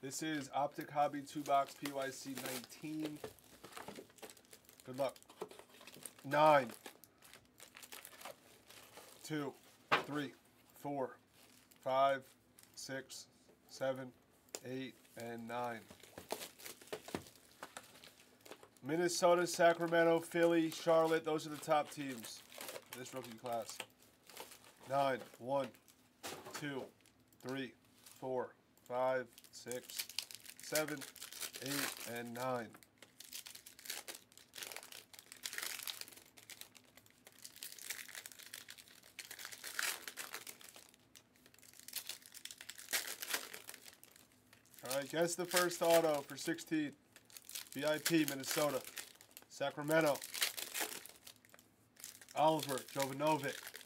This is Optic Hobby 2 box PYC 19. Good luck. Nine, two, three, four, five, six, seven, eight, and 9. Minnesota, Sacramento, Philly, Charlotte, those are the top teams this rookie class. Nine, one, two, three, four, five, six, seven, eight, and nine. All right, guess the first auto for 16. VIP, Minnesota. Sacramento. Oliver Jovanovic.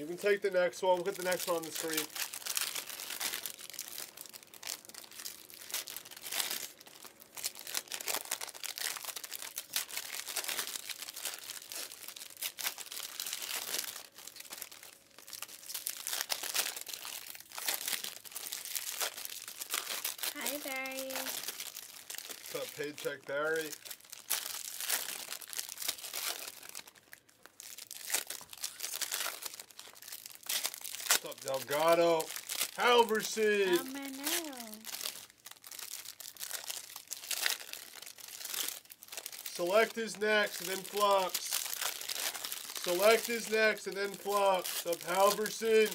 You can take the next one. We'll get the next one on the screen. Hi, Barry. What's up, Paycheck Barry? Delgado? Halverson! Select is next, and then Flux. Select is next, and then Flux. Up Halverson.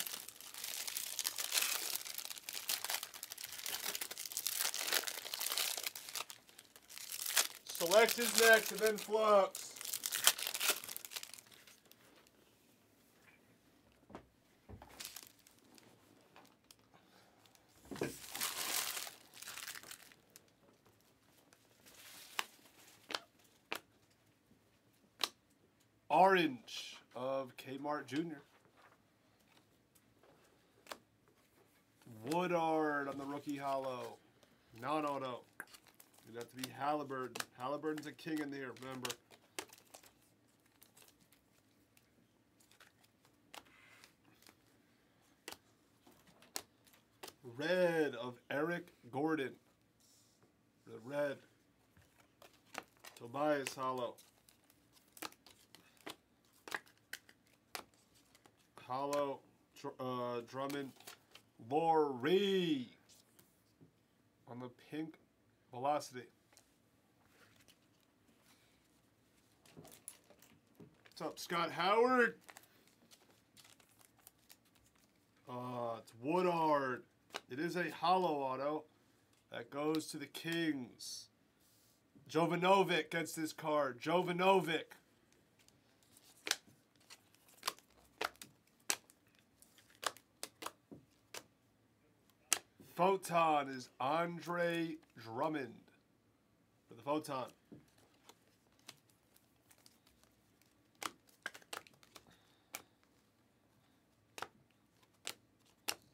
Select is next, and then Flux. Orange of Kmart Jr. Woodard on the rookie hollow. Non-auto. It'd have to be Haliburton. Haliburton's a king in there, remember. Red of Eric Gordon. The red. Tobias Hollow. Hollow, uh, Drummond, Lowry on the pink velocity. What's up, Scott Howard? Uh, it's Woodard. It is a hollow auto that goes to the Kings. Jovanovic gets this card. Jovanovic. Photon is Andre Drummond for the Photon.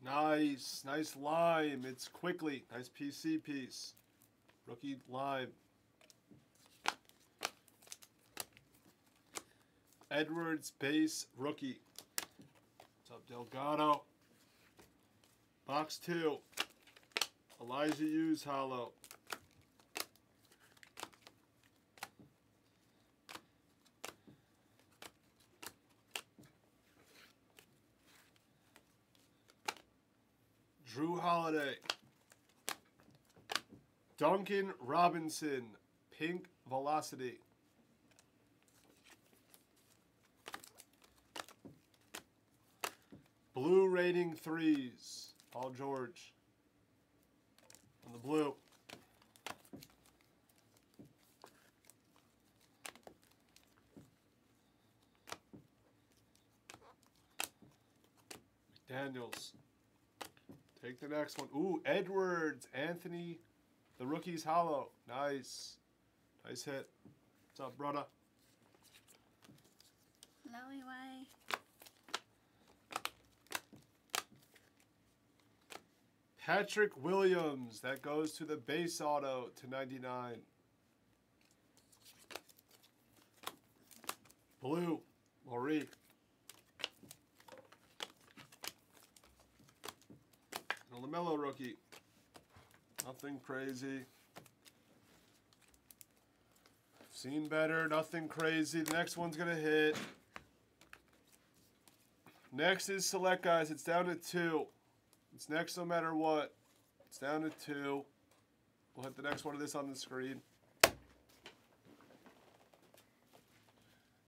Nice, nice lime. It's quickly. Nice PC piece. Rookie lime. Edwards base rookie. What's up, Delgado? Box two. Elijah Hughes hollow. Jrue Holiday. Duncan Robinson, pink velocity. Blue rating threes. Paul George. The blue. McDaniels. Take the next one. Ooh, Edwards, Anthony, the rookie's hollow. Nice. Nice hit. What's up, brother? Lowy way. Patrick Williams. That goes to the base auto to 99. Blue. Lowry. A LaMelo rookie. Nothing crazy. Seen better. Nothing crazy. The next one's going to hit. Next is select guys. It's down to two. It's next no matter what. It's down to two. We'll hit the next one of this on the screen.